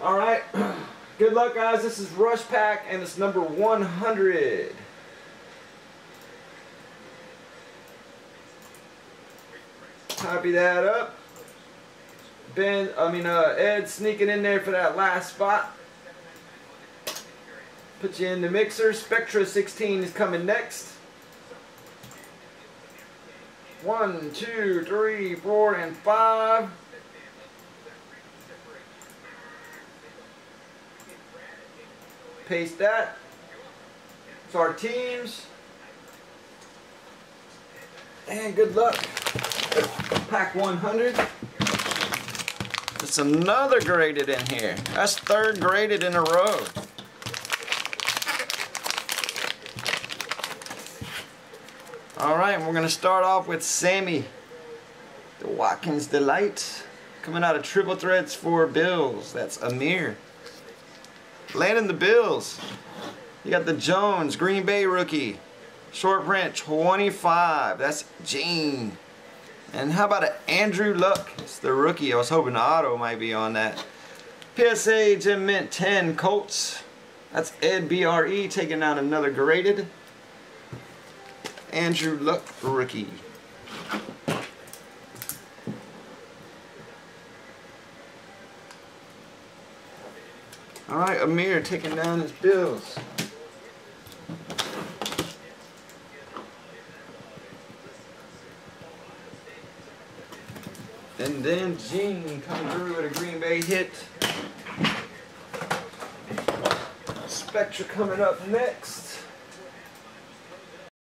Alright, good luck guys. This is Rush Pack and it's number 100. Copy that up. Ben, I mean uh, Ed sneaking in there for that last spot. Put you in the mixer. Spectra 16 is coming next. One, two, three, four, and five. Paste that. So our teams. And good luck. Pack 100. It's another graded in here. That's third graded in a row. Alright, we're going to start off with Sammy. The Watkins Delight. Coming out of Triple Threads for Bills. That's Amir. Landing the Bills. You got the Jones, Green Bay rookie. Short print, 25. That's Gene. And how about an Andrew Luck? It's the rookie. I was hoping auto might be on that. PSA Gem Mint 10 Colts. That's Ed BRE taking out another graded. Andrew Luck rookie. Alright, Amir taking down his bills. And then Gene coming through with a Green Bay hit. Spectra coming up next.